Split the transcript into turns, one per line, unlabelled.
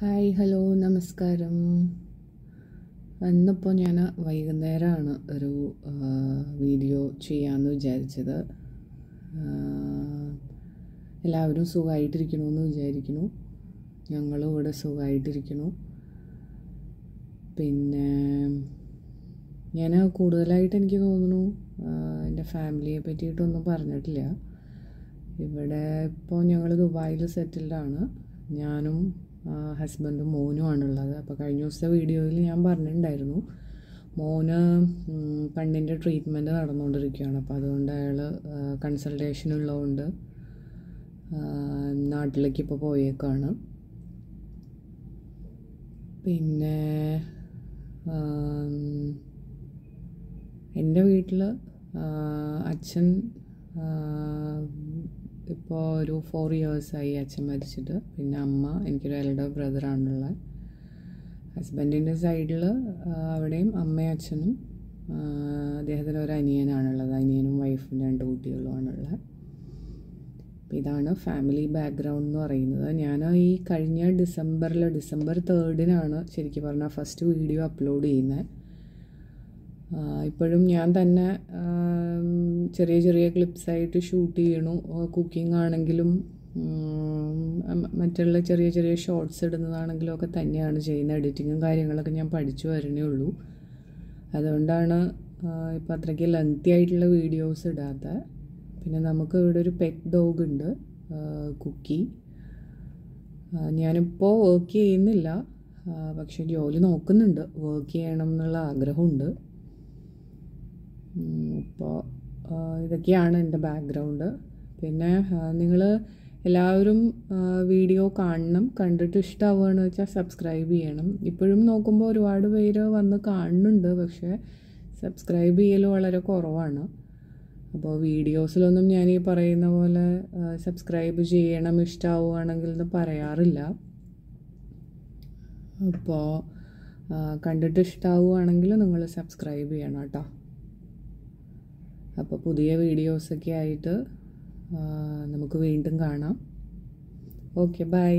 Hi hello നമസ്കാരം. ഇന്നിപ്പോൾ ഞാൻ വൈകുന്നേരമാണ് ഒരു വീഡിയോ ചെയ്യാമെന്ന് വിചാരിച്ചത്. എല്ലാവരും സുഖമായിട്ടിരിക്കണമെന്ന് വിചാരിക്കുന്നു. ഞങ്ങളും ഇവിടെ സുഖമായിട്ടിരിക്കുന്നു പിന്നെ ഞാൻ കൂടുതലായിട്ട് എനിക്ക് തോന്നുന്നു എന്റെ ഫാമിലിയെ പറ്റിയിട്ടൊന്നും പറഞ്ഞിട്ടില്ല. ഇവിടെ ഇപ്പോൾ ഞങ്ങൾ ദുബായിൽ സെറ്റിൽഡാണ്. ഞാനും ഹസ്ബൻഡും മോനുമാണുള്ളത് അപ്പോൾ കഴിഞ്ഞ ദിവസത്തെ വീഡിയോയിൽ ഞാൻ പറഞ്ഞിട്ടുണ്ടായിരുന്നു. മോന് കണ്ണിന്റെ ട്രീറ്റ്മെന്റ് നടന്നുകൊണ്ടിരിക്കുകയാണ്. അപ്പോൾ അതുകൊണ്ട് അയാൾ കൺസൾട്ടേഷൻ ഉള്ളതുകൊണ്ട് നാട്ടിലേക്ക് ഇപ്പോൾ പോയേക്കാണ്. പിന്നെ എന്റെ വീട്ടിൽ അച്ഛൻ ഇപ്പോൾ ഒരു ഫോർ ഇയേഴ്സായി അച്ഛൻ മരിച്ചിട്ട്. പിന്നെ അമ്മ എനിക്കൊരു എൽഡർ ബ്രദറാണുള്ളത് ഹസ്ബൻഡിന്റെ സൈഡിൽ അവിടെയും അമ്മയും അച്ഛനും അദ്ദേഹത്തിന് ഒരു അനിയനാണുള്ളത്. അനിയനും വൈഫും രണ്ട് കുട്ടികളുമാണുള്ളത് അപ്പോൾ ഇതാണ് ഫാമിലി ബാക്ക്ഗ്രൗണ്ട് എന്ന് പറയുന്നത്. ഞാൻ ഈ കഴിഞ്ഞ ഡിസംബറിൽ ഡിസംബർ തേർഡിനാണ് ശരിക്കും പറഞ്ഞാൽ ഫസ്റ്റ് വീഡിയോ അപ്ലോഡ് ചെയ്യുന്നത്. ഇപ്പോഴും ഞാൻ തന്നെ ചെറിയ ചെറിയ ക്ലിപ്സായിട്ട് ഷൂട്ട് ചെയ്യണു. കുക്കിംഗ് ആണെങ്കിലും മറ്റുള്ള ചെറിയ ചെറിയ ഷോർട്സ് ഇടുന്നതാണെങ്കിലും ഒക്കെ തന്നെയാണ് ചെയ്യുന്നത്. എഡിറ്റിങ്ങും കാര്യങ്ങളൊക്കെ ഞാൻ പഠിച്ചു വരണേ ഉള്ളൂ. അതുകൊണ്ടാണ് ഇപ്പോൾ അത്രയ്ക്ക് ലെങ്തി ആയിട്ടുള്ള വീഡിയോസ് ഇടാത്ത. പിന്നെ നമുക്ക് ഇവിടെ ഒരു പെറ്റ് ഡോഗ് ഉണ്ട് കുക്കി. ഞാനിപ്പോൾ വർക്ക് ചെയ്യുന്നില്ല. പക്ഷെ ജോലി നോക്കുന്നുണ്ട്. വർക്ക് ചെയ്യണം എന്നുള്ള ആഗ്രഹമുണ്ട്. ഇപ്പോൾ ഇതൊക്കെയാണ് എന്റെ ബാക്ക്ഗ്രൗണ്ട് പിന്നെ നിങ്ങൾ എല്ലാവരും വീഡിയോ കാണണം. കണ്ടിട്ട് ഇഷ്ടമാവുകയെന്ന് വെച്ചാൽ സബ്സ്ക്രൈബ് ചെയ്യണം. ഇപ്പോഴും നോക്കുമ്പോൾ ഒരുപാട് പേര് വന്ന് കാണുന്നുണ്ട്. പക്ഷേ സബ്സ്ക്രൈബ് ചെയ്യൽ വളരെ കുറവാണ്. അപ്പോൾ വീഡിയോസിലൊന്നും ഞാൻ ഈ പറയുന്ന പോലെ സബ്സ്ക്രൈബ് ചെയ്യണം ഇഷ്ടമാവുകയാണെങ്കിൽ എന്ന് പറയാറില്ല. അപ്പോൾ കണ്ടിട്ട് ഇഷ്ടമാവുകയാണെങ്കിൽ നിങ്ങൾ സബ്സ്ക്രൈബ് ചെയ്യണം കേട്ടോ. അപ്പോൾ പുതിയ വീഡിയോസൊക്കെ ആയിട്ട് നമുക്ക് വീണ്ടും കാണാം. Okay bye.